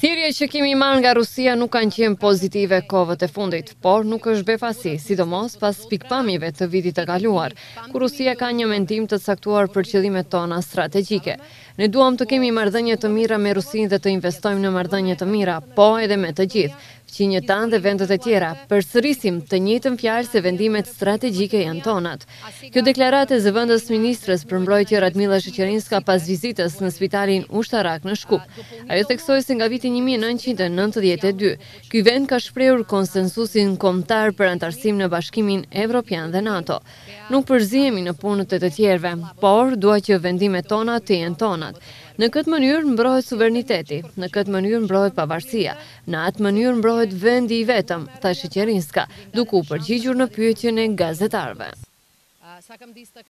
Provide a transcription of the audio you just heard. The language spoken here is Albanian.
Thirrje që kemi marrë nga Rusia nuk kanë qenë pozitive kohët e fundit, por nuk është befasi, sidomos pas pikëpamjeve të vitit të kaluar, ku Rusia ka një mendim të caktuar për qëllimet tona strategjike. Ne duam të kemi marrëdhënie të mira me Rusinë dhe të investojmë në marrëdhënie të mira, po edhe me të gjithë, Fqinjët tanë dhe vendet e tjera, përsërisim të njëjtën fjalë se vendimet strategjike janë tonat. Kjo deklaratë e zëvendës ministres për Mbrojtje Radmila Sheqerinska pas vizitës në spitalin ushtarak në Shkup. Ajo theksoi se nga viti nëntëdhjetë e dy, ky vend ka shprehur konsensusin kombëtar për anëtarësim në Bashkimin Evropian dhe NATO. Nuk përzihemi në punët e të tjerëve, por duam që vendimet tona të jenë tonat. Në këtë mënyrë mbrohet suverniteti, në këtë mënyrë mbrohet pavarësia, Në atë mënyrë mbrohet vendi i vetëm, tha Sheqerinska, duke u përgjigjur në pyetjen e gazetarëve.